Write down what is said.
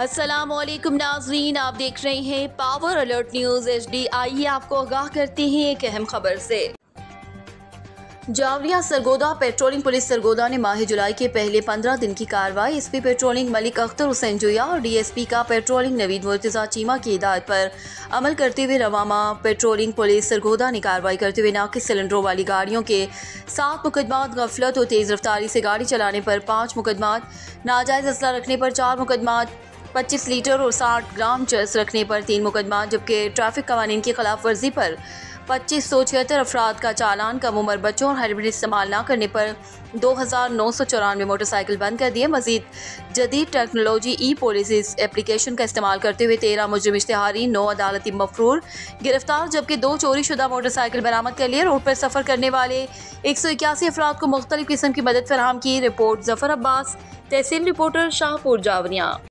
अस्सलाम नाजरीन आप देख रहे हैं power alert news H D आइए आपको आगाह करते हैं एक अहम खबर से। जावरिया सरगोदा पेट्रोलिंग पुलिस सरगोदा ने माह जुलाई के पहले पंद्रह दिन की कार्रवाई। एसपी पेट्रोलिंग मलिक अख्तर हुसैन जुया और डीएसपी का पेट्रोलिंग नवीद मुर्तजा चीमा की हिदायत पर अमल करते हुए रवामा। पेट्रोलिंग पुलिस सरगोदा ने कार्रवाई करते हुए नाकिस सिलेंडरों वाली गाड़ियों के सात मुकदमात गफलत और तेज़ रफ्तारी से गाड़ी चलाने पर पाँच मुकदमात, नाजायज़ असला रखने पर चार मुकदमात 25 लीटर और 60 ग्राम चर्स रखने पर तीन मुकदमा, जबकि ट्रैफ़िक कवानीन की खिलाफ वर्जी पर पच्चीस सौ छिहत्तर अफराद का चालान, कम उम्र बच्चों और हेलमेट इस्तेमाल न करने पर दो हज़ार नौ सौ चौरानवे मोटरसाइकिल बंद कर दिए। मजीद जदीद टेक्नोलॉजी ई पुलिस एप्लीकेशन का इस्तेमाल करते हुए तेरह मुजरम इश्तहारी, नौ अदालती मफरूर गिरफ़्तार, जबकि दो चोरी शुदा मोटरसाइकिल बरामद कर लिए रोड पर सफ़र करने वाले एक सौ इक्यासी अफराद को मुख्तलिफ़ किस्म की मदद फराम की। Report Zafar Abbas, tehsil reporter Shahpur Javeria